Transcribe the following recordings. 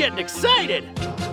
getting excited!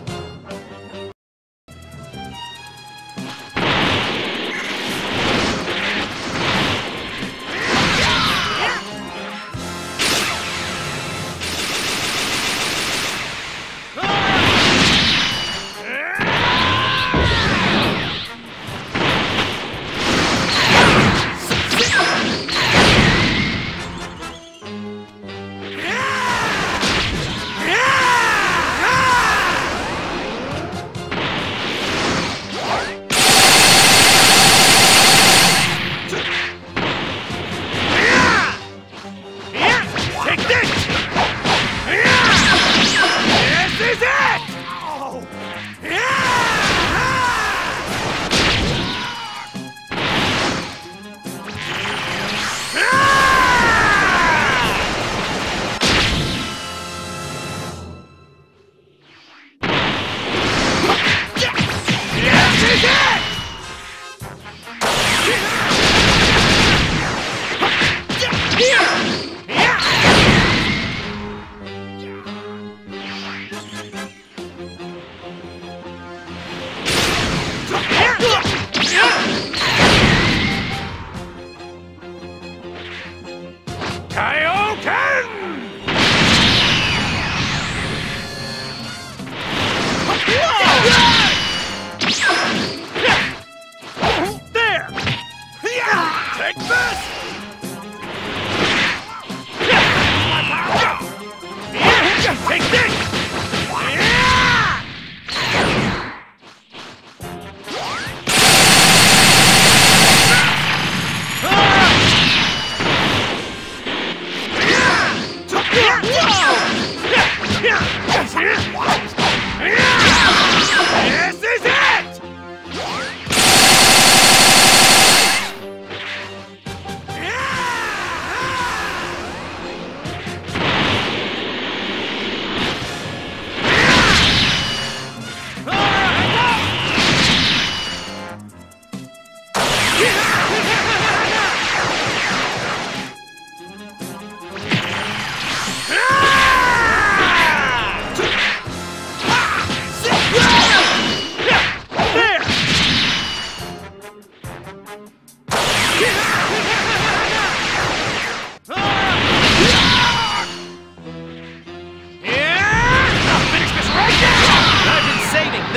Kaioken!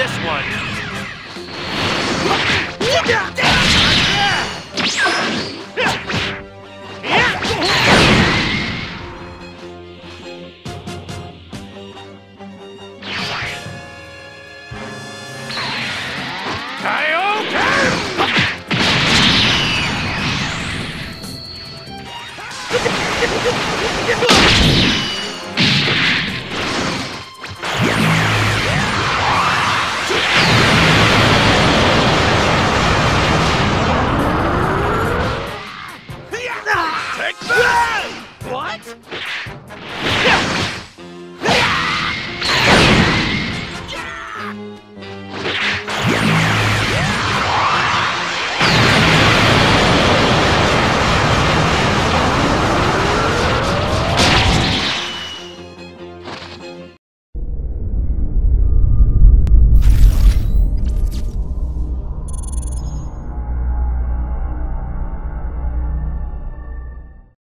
This one. Kaioken!